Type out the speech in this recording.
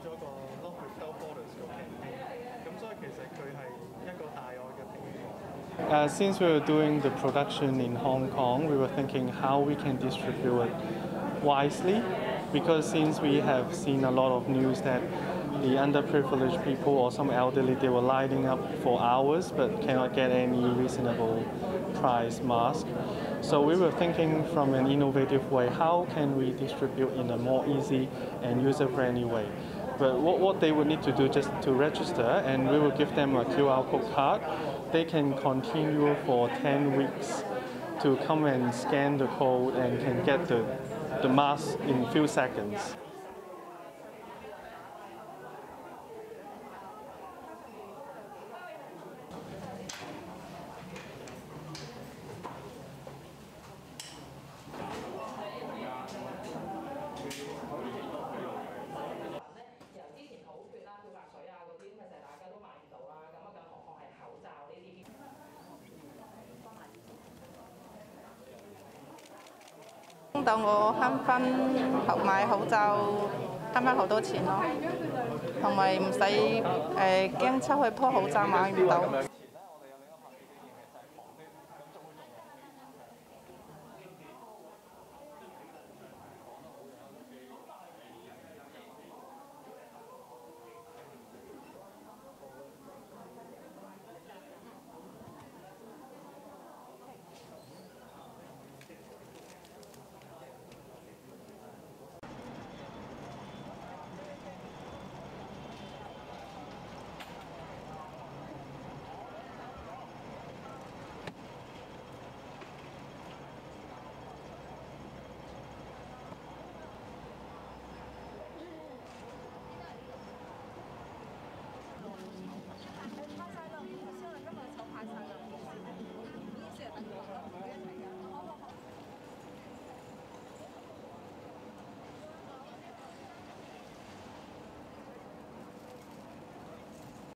咗个 Lock Without Borders 个 campaign，咁所以其实佢系一个大爱嘅平台。Uh, since we were doing the production in Hong Kong, we were thinking how we can distribute it wisely because since we have seen a lot of news that the underprivileged people or some elderly they were lining up for hours but cannot get any reasonable price mask. So we were thinking from an innovative way, how can we distribute in a more easy and user-friendly way? But what, what they would need to do just to register and we will give them a QR code card. They can continue for 10 weeks to come and scan the code and can get the, the mask in few seconds.到我慳翻學買口罩，慳翻好多錢咯，同埋唔使誒驚出去鋪口罩買唔到。